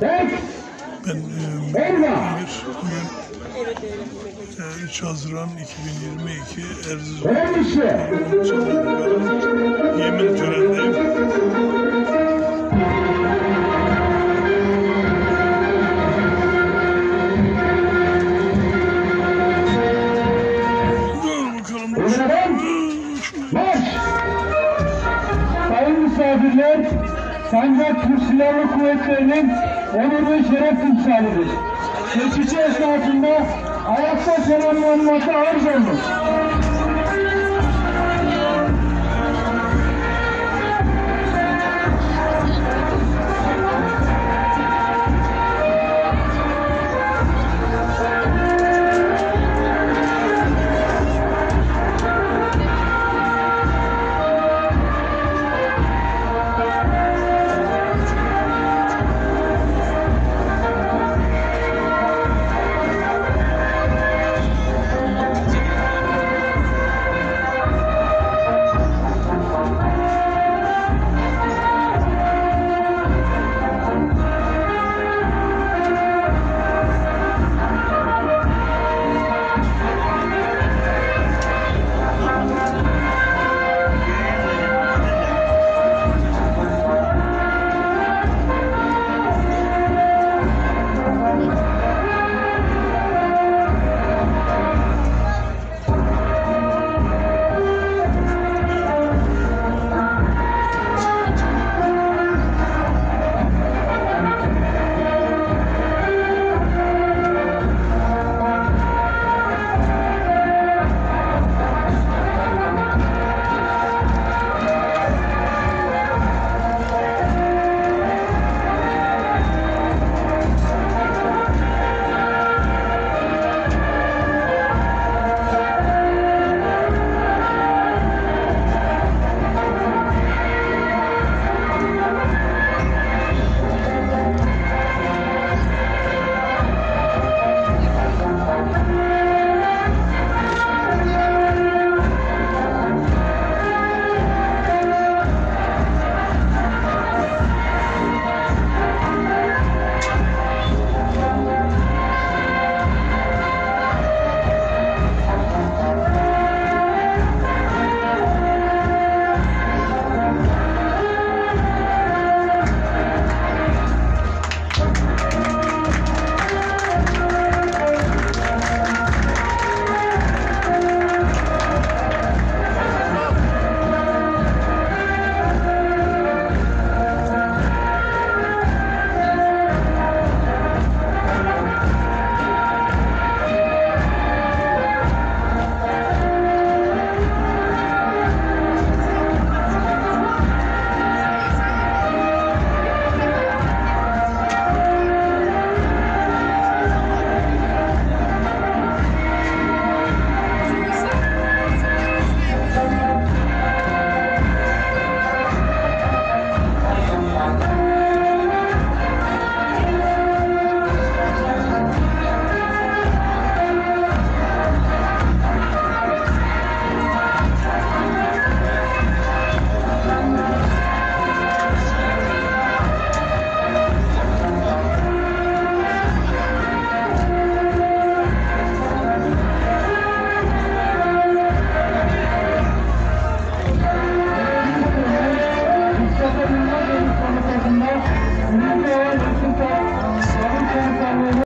Ben e. Bugün e, 3 Haziran 2022 Erzurum işi. yemin. Sayın misafirler, Sancak Türk Silahlı Kuvvetleri'nin onur ve şeref timsalidir. Geçici esnasında ayakta selamlanmakta arz olunur.